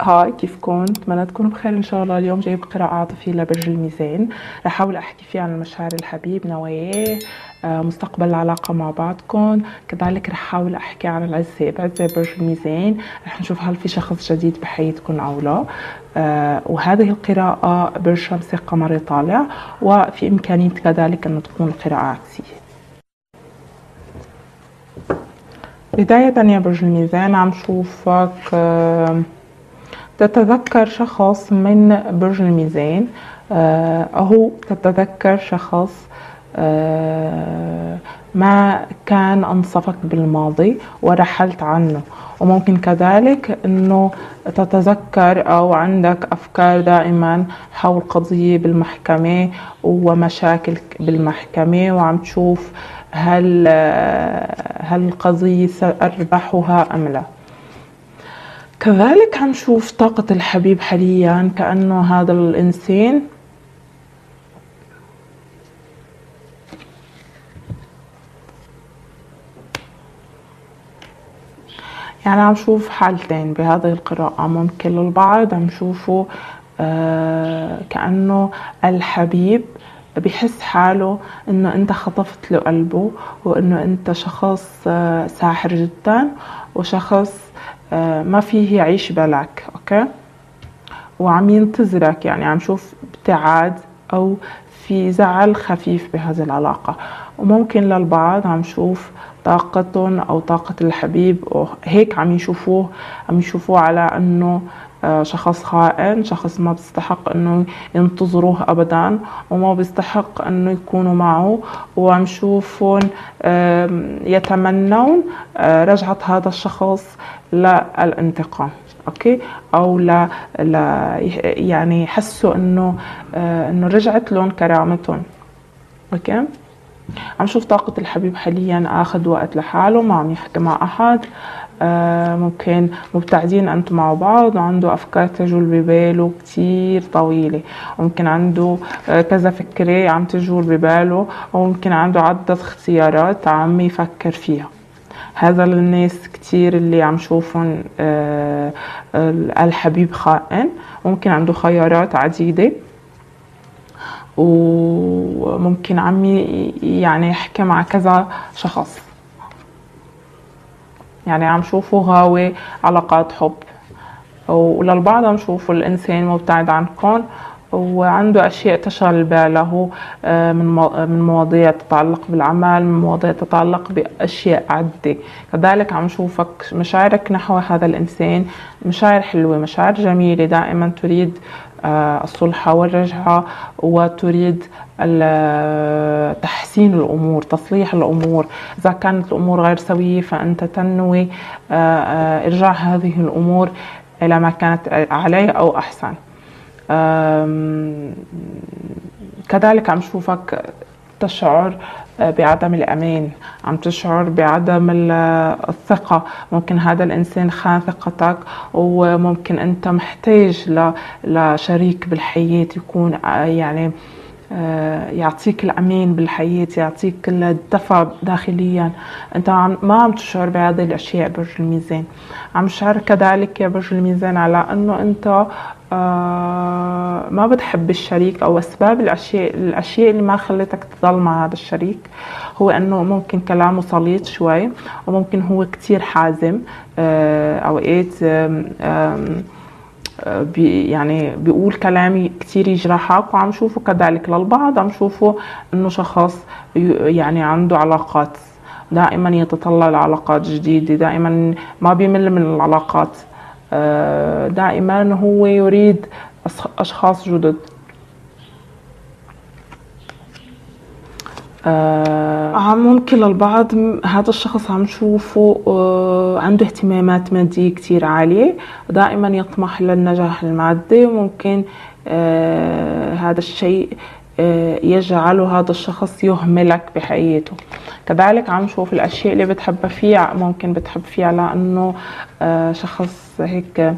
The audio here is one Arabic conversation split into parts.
هاي كيفكم؟ اتمنى تكونوا بخير إن شاء الله. اليوم جايب قراءة عاطفية لبرج الميزان. رح أحاول أحكي فيها عن مشاعر الحبيب نواياه آه، مستقبل العلاقة مع بعضكم كذلك رح أحاول أحكي عن العزة بعزة برج الميزان. رح نشوف هل في شخص جديد بحياتكم أو لا. آه، وهذه القراءة برج شمسي قمري طالع وفي إمكانية كذلك انه تكون القراءة عكسية بداية يا برج الميزان عم شوفك آه، تتذكر شخص من برج الميزان آه، أو تتذكر شخص آه، ما كان أنصفك بالماضي ورحلت عنه. وممكن كذلك أنه تتذكر أو عندك أفكار دائما حول قضية بالمحكمة ومشاكل بالمحكمة وعم تشوف هل هل القضية سأربحها أم لا. كذلك عم نشوف طاقة الحبيب حاليا كأنه هذا الإنسان. يعني عم شوف حالتين بهذه القراءة ممكن للبعض عم شوفه آه كأنه الحبيب بحس حاله إنه أنت خطفت له قلبه وإنه أنت شخص آه ساحر جدا وشخص ما فيه يعيش بلاك أوكي؟ وعم ينتظرك يعني عم شوف ابتعاد أو في زعل خفيف بهذه العلاقة. وممكن للبعض عم شوف طاقتهم أو طاقة الحبيب هيك عم يشوفوه عم يشوفوه على إنه آه، شخص خائن شخص ما بيستحق إنه ينتظروه ابدا وما بيستحق إنه يكونوا معه. وعم شوفهم يتمنون آه، رجعة هذا الشخص للانتقام. أوكي؟ أو لا, لا يعني يحسوا إنه آه، إنه رجعت لهم كرامتهم. أوكي؟ عم شوف طاقة الحبيب حاليا آخذ وقت لحاله ما عم يحكي مع أحد. آه ممكن مبتعدين أنتم مع بعض وعنده أفكار تجول بباله كتير طويلة. ممكن عنده آه كذا فكرة عم تجول بباله وممكن عنده عدة اختيارات عم يفكر فيها. هذا للناس كتير اللي عم شوفهم آه الحبيب خائن. ممكن عنده خيارات عديدة. وممكن عم يعني يحكي مع كذا شخص. يعني عم شوفوا غاوي علاقات حب. وللبعض عم شوفوا الإنسان مبتعد عنكم وعنده أشياء تشغل باله آه، من من مواضيع تتعلق بالعمل من مواضيع تتعلق بأشياء عدة كذلك عم شوفك مشاعرك نحو هذا الإنسان مشاعر حلوة مشاعر جميلة. دائما تريد آه، الصلح والرجعة وتريد تحسين الأمور تصليح الأمور. إذا كانت الأمور غير سوية فأنت تنوي آه، إرجاع هذه الأمور إلى ما كانت عليه أو أحسن. كذلك عم شوفك تشعر بعدم الأمان عم تشعر بعدم الثقة. ممكن هذا الإنسان خان ثقتك وممكن أنت محتاج لشريك بالحياة يكون يعني آه، يعطيك الأمان بالحياة يعطيك الدفع داخليا. أنت ما عم تشعر بهذه الأشياء برج الميزان. عم تشعر كذلك يا برج الميزان على أنه أنت آه، ما بتحب الشريك أو أسباب الأشياء الأشياء اللي ما خلتك تضل مع هذا الشريك هو إنه ممكن كلامه سليط شوي وممكن هو كتير حازم آه، أوقات بي يعني بيقول كلامي كتير يجرحك وعم شوفه كذلك للبعض عم شوفه إنه شخص يعني عنده علاقات دائما يتطلع لعلاقات جديدة دائما ما بيمل من العلاقات. آه، دائما هو يريد أشخاص جدد. آه ممكن للبعض هذا الشخص عم نشوفه آه عنده اهتمامات مادية كتير عالية. دائما يطمح للنجاح المادي. وممكن آه هذا الشيء آه يجعله هذا الشخص يهملك بحياته. كذلك عم نشوف الأشياء اللي بتحبها فيه ممكن بتحب فيها لأنه آه شخص هيك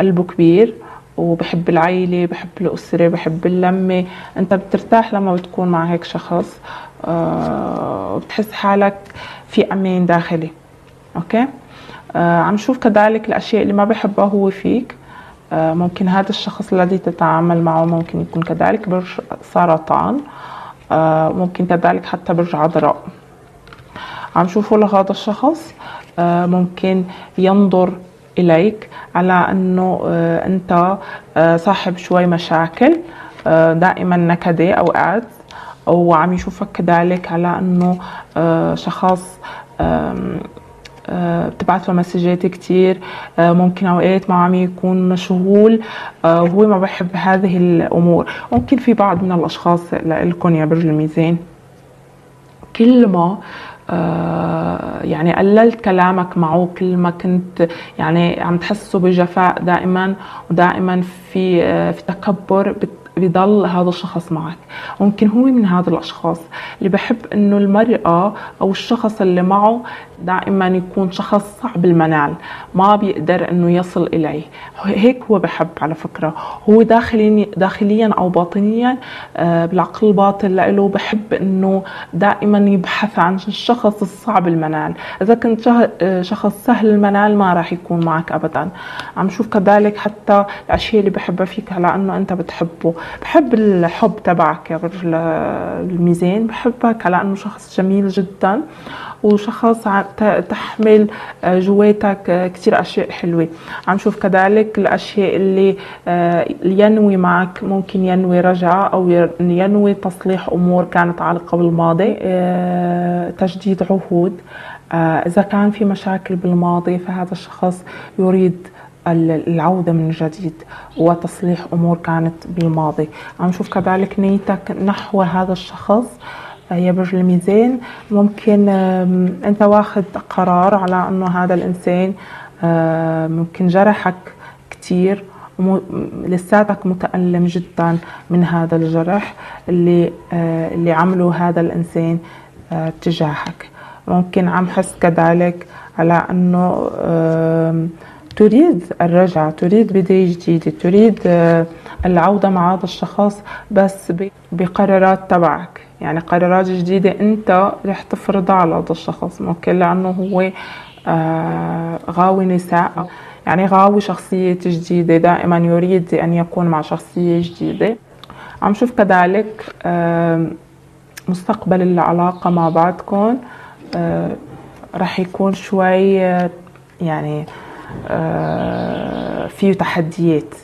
قلبه كبير وبحب العيلة بحب الأسرة بحب اللمة. أنت بترتاح لما بتكون مع هيك شخص. وبتحس حالك في أمان داخلي. أوكي؟ آه، عم شوف كذلك الأشياء اللي ما بحبها هو فيك. آه، ممكن هذا الشخص الذي تتعامل معه ممكن يكون كذلك برج سرطان. آه، ممكن كذلك حتى برج عذراء. عم شوفوا لهذا الشخص آه، ممكن ينظر إليك على أنه أنت صاحب شوي مشاكل. دائما نكدي أوقات وعم يشوفك كذلك على أنه شخص بتبعث له مسجات كتير آه، ممكن أوقات ما عم يكون مشغول آه، وهو ما بحب هذه الأمور. ممكن في بعض من الأشخاص لكم يا برج الميزان. كل ما آه يعني قللت كلامك معه كل ما كنت يعني عم تحسه بجفاء دائما ودائما في آه في تكبر بيضل هذا الشخص معك. ممكن هو من هذا الأشخاص اللي بحب إنه المرأة أو الشخص اللي معه دائما يكون شخص صعب المنال ما بيقدر إنه يصل إليه. هيك هو بحب على فكرة. هو داخليا داخليا أو باطنيا آه، بالعقل الباطن له بحب إنه دائما يبحث عن الشخص الصعب المنال. إذا كنت آه، شخص سهل المنال ما راح يكون معك ابدا. عم شوف كذلك حتى الأشياء اللي بحبها فيك على انه أنت بتحبه. بحب الحب تبعك يا برج الميزان. بحبك على أنه شخص جميل جدا وشخص تحمل آه، جواتك آه، كثير أشياء حلوة. عم شوف كذلك الأشياء اللي آه، ينوي معك ممكن ينوي رجعه أو ينوي تصليح أمور كانت عالقه بالماضي تجديد عهود. إذا كان في مشاكل بالماضي فهذا الشخص يريد العودة من جديد وتصليح أمور كانت بالماضي. عم نشوف كذلك نيتك نحو هذا الشخص يا برج الميزان. ممكن أنت واخذ قرار على أنه هذا الإنسان ممكن جرحك كثير لساتك متألم جدا من هذا الجرح اللي آه، اللي عمله هذا الإنسان آه، تجاهك. ممكن عم حس كذلك على أنه تريد الرجعة تريد بداية جديدة تريد آه، العودة مع هذا الشخص بس بقرارات تبعك. يعني قرارات جديدة أنت رح تفرضها على هذا الشخص ممكن لأنه هو آه، غاوي نساء. يعني غاوي شخصية جديدة دائما يريد أن يكون مع شخصية جديدة. عم شوف كذلك مستقبل العلاقة مع بعضكم آه، رح يكون شوي يعني آه، فيه تحديات.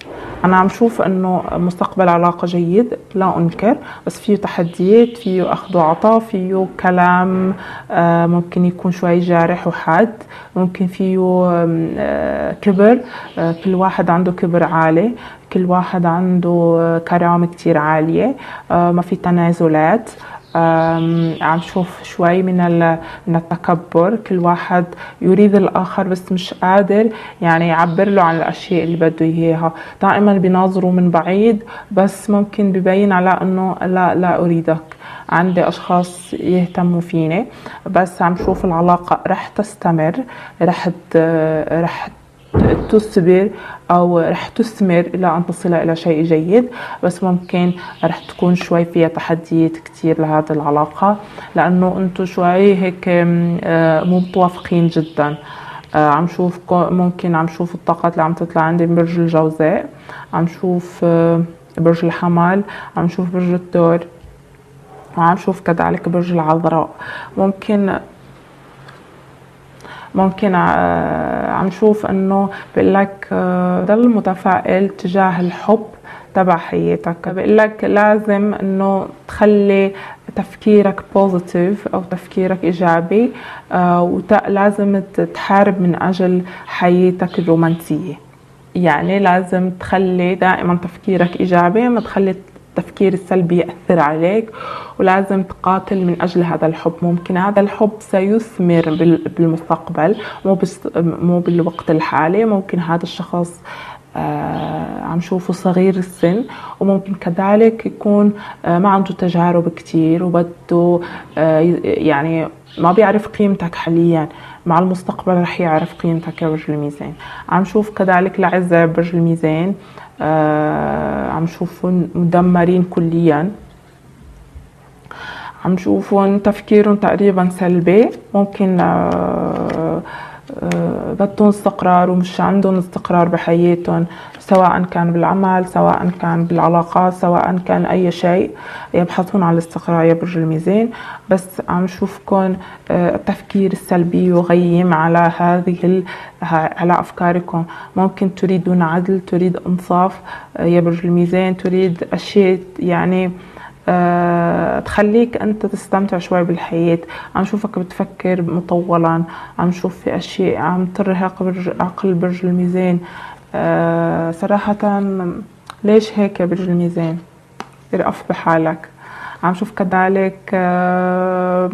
أنا عم شوف إنه مستقبل علاقة جيد لا أنكر بس فيه تحديات فيه أخذ وعطاء فيه كلام آه، ممكن يكون شوي جارح وحاد ممكن فيه آه، كبر كل واحد عنده كبر عالي كل واحد عنده كرامة كتير عالية ما في تنازلات عم شوف شوي من من التكبر. كل واحد يريد الآخر بس مش قادر يعني يعبر له عن الأشياء اللي بده إياها. دائما بيناظروا من بعيد بس ممكن ببين على إنه لا لا أريدك. عندي أشخاص يهتموا فيني بس عم شوف العلاقة رح تستمر رح رح تصبر أو رح تثمر إلى أن تصل إلى شيء جيد بس ممكن رح تكون شوي فيها تحديات كتير لهذه العلاقة لأنه أنتم شوي هيك آه، مو متوافقين جدا. آه، عم شوف ممكن عم شوف الطاقات اللي عم تطلع عندي برج الجوزاء عم شوف آه، برج الحمل عم شوف برج الثور وعم شوف كذلك برج العذراء. ممكن ممكن آه، عم شوف إنه بقول لك آه، ضل متفائل تجاه الحب تبع حياتك. بقول لك لازم إنه تخلي تفكيرك بوزيتيف أو تفكيرك إيجابي آه، ولازم تحارب من أجل حياتك الرومانسية. يعني لازم تخلي دائما تفكيرك إيجابي ما تخلي التفكير السلبي يأثر عليك ولازم تقاتل من أجل هذا الحب. ممكن هذا الحب سيثمر بالمستقبل مو مو بالوقت الحالي ممكن هذا الشخص عم شوفه صغير السن وممكن كذلك يكون آه ما عنده تجارب كتير وبده آه يعني ما بيعرف قيمتك حاليا. مع المستقبل رح يعرف قيمتك يا برج الميزان. عم شوف كذلك العزة برج الميزان آه عم شوفهم مدمرين كليا. عم شوفهم تفكيرهم تقريبا سلبي ممكن بدهم استقرار ومش عندهم استقرار بحياتهم سواء كان بالعمل سواء كان بالعلاقات سواء كان أي شيء يبحثون عن الاستقرار يا برج الميزان. بس عم شوفكم آه، التفكير السلبي يغيم على هذه على أفكاركم ممكن تريدون عدل تريد إنصاف آه، يا برج الميزان تريد أشياء يعني أه تخليك أنت تستمتع شوي بالحياة. عم شوفك بتفكر مطولا عم شوف في أشياء عم ترهق عقل برج الميزان. أه صراحة ليش هيك يا برج الميزان؟ ارقف بحالك. عم شوف كذلك أه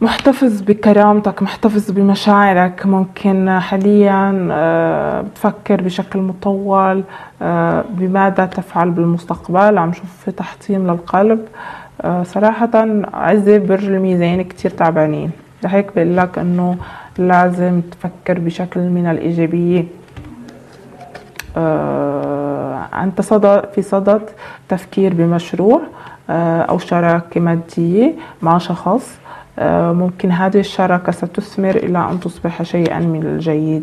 محتفظ بكرامتك محتفظ بمشاعرك ممكن حاليا آه، بتفكر بشكل مطول آه، بماذا تفعل بالمستقبل؟ عم شوف في تحطيم للقلب. آه، صراحة عزة برج الميزان كتير تعبانين. لهيك بقول لك إنه لازم تفكر بشكل من الإيجابية. أنت صدد في صدد تفكير بمشروع أو شراكة مادية مع شخص. ممكن هذه الشراكة ستثمر إلى أن تصبح شيئا من الجيد.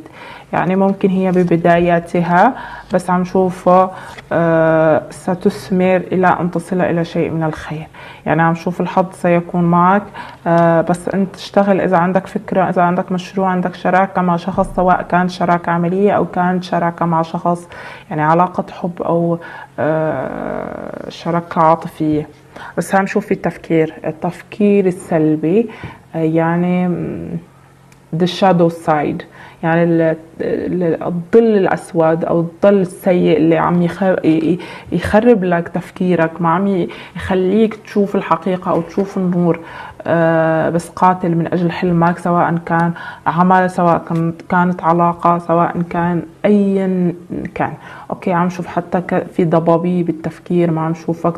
يعني ممكن هي ببداياتها بس عم شوفه آه، ستثمر إلى أن تصل إلى شيء من الخير. يعني عم شوف الحظ سيكون معك آه، بس أنت تشتغل إذا عندك فكرة إذا عندك مشروع عندك شراكة مع شخص سواء كانت شراكة عملية أو كانت شراكة مع شخص يعني علاقة حب أو شراكة عاطفية. بس عم شوف في التفكير. التفكير السلبي آه، يعني the shadow side. يعني الظل الأسود أو الظل السيء اللي عم يخرب لك تفكيرك ما عم يخليك تشوف الحقيقة أو تشوف النور آه، بس قاتل من أجل حلمك سواء كان عمل سواء كانت علاقة سواء كان ايا كان. أوكي عم شوف حتى في ضبابيه بالتفكير ما عم شوفك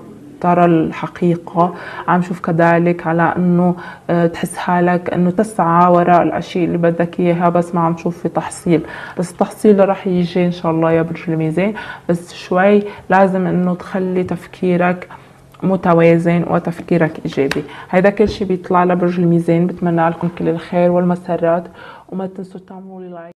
ترى الحقيقة. عم شوف كذلك على إنه آه، تحس حالك إنه تسعى وراء الأشياء اللي بدك إياها بس ما عم تشوف في تحصيل. بس التحصيل رح يجي إن شاء الله يا برج الميزان بس شوي لازم إنه تخلي تفكيرك متوازن وتفكيرك إيجابي. هذا كل شيء بيطلع لبرج الميزان بتمنى لكم كل الخير والمسرات. وما تنسوا تعملوا لايك